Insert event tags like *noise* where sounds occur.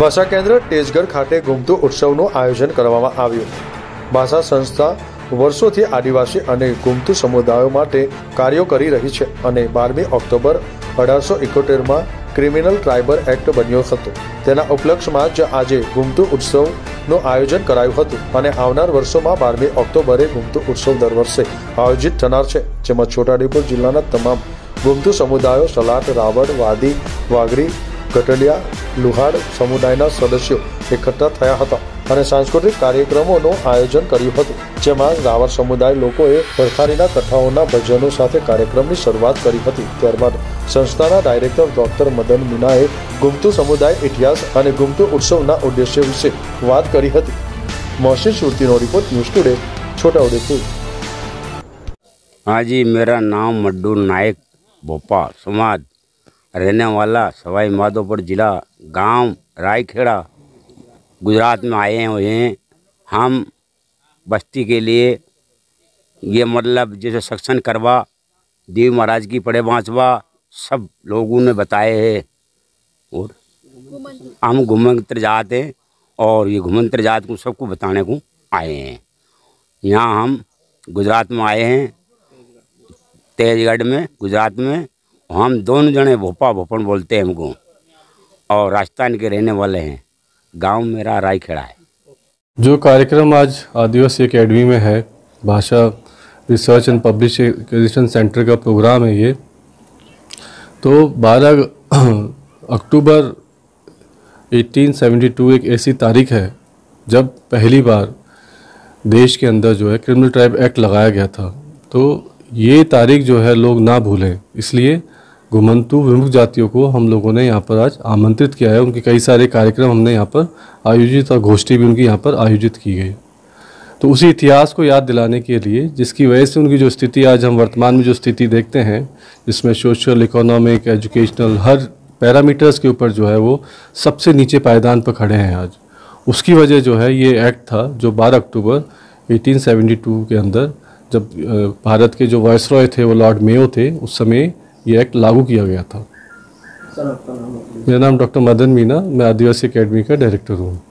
ભાષા કેન્દ્ર તેજગઢ ખાતે ગુમતુ ઉત્સવનું આયોજન કરવામાં આવ્યું. ભાષા સંસ્થા વર્ષોથી આદિવાસી અને ગુમતુ સમુદાયો માટે કાર્યો કરી રહી છે અને બારમી ઓક્ટોબર અઢારસો ઇકોતેરમાં ક્રિમિનલ ટ્રાઇબલ એક્ટ બન્યો હતો. તેના ઉપલક્ષમાં જ આજે ગુમતુ ઉત્સવનું આયોજન કરાયું હતું અને આવનાર વર્ષોમાં બારમી ઓક્ટોબરે ગુમતુ ઉત્સવ દર વર્ષે આયોજિત થનાર છે, જેમાં છોટાઉદેપુર જિલ્લાના તમામ ગુમતુ સમુદાયો સલાટ રાવળ, વાદી, વાઘરી ગટલિયા લુહાડ સમુદાયના સદસ્યો એકઠા થયા હતા અને સાંસ્કૃતિક કાર્યક્રમોનું આયોજન કર્યું હતું જેમાં રાવણ સમુદાય લોકોએ ભરખારીના કથાઓના ભજનો સાથે કાર્યક્રમની શરૂઆત કરી હતી ત્યારબાદ સંસ્થાના ડાયરેક્ટર ડોક્ટર મદન મીનાએ ગુમતું સમુદાય ઇતિહાસ અને ગુમતું ઉત્સવના ઉદ્દેશ્ય વિશે વાત કરી હતી મોહસિન સુરતીનો રિપોર્ટ ન્યૂઝ ટુડે છોટાઉદેપુર हाँ जी मेरा नाम मड्डू नायक भोपा समाज रहने वाला सवाई माधोपुर जिला गाँव रायखेड़ा, गुजरात में आए हुए हैं। हम बस्ती के लिए ये मतलब जैसे सत्संग करवा, देव महाराज की पड़े बाँचवा सब लोगों ने बताए हैं। और हम घुमंत्र जात हैं और ये घुमंत्र जात को सबको बताने को आए हैं। यहाँ हम गुजरात में आए हैं, तेजगढ़ में, गुजरात में हम दोनों जने भोपा भोपन बोलते हैं हमको, और राजस्थान के रहने वाले हैं। गाँव मेरा रायखेड़ा है। जो कार्यक्रम आज आदिवासी एकेडमी में है, Bhasha research and publication centre का प्रोग्राम है ये तो 12 *clears throat* अक्टूबर 1872 एक ऐसी तारीख है, जब पहली बार देश के अंदर जो है, क्रिमिनल ट्राइब एक्ट लगाया गया था। तो ये तारीख जो है, लोग ना भूलें, इसलिए घुमंतु विमुख जातियों को हम लोगों ने यहाँ पर आज आमंत्रित किया है। उनके कई सारे कार्यक्रम हमने यहाँ पर आयोजित और गोष्ठी भी उनकी यहाँ पर आयोजित की गई। तो उसी इतिहास को याद दिलाने के लिए, जिसकी वजह से उनकी जो स्थिति आज हम वर्तमान में जो स्थिति देखते हैं, जिसमें सोशल, इकोनॉमिक, एजुकेशनल, हर पैरामीटर्स के ऊपर जो है वो सबसे नीचे पायदान पर खड़े हैं आज। उसकी वजह जो है, ये एक्ट था जो 12 अक्टूबर 1872 के अंदर, जब भारत के जो वायसरॉय थे वो लॉर्ड मेयो थे, उस समय ये एक्ट लागू किया गया था। मेरा नाम डॉक्टर मदन मीना मैं आदिवासी अकेडमी का डायरेक्टर हूँ।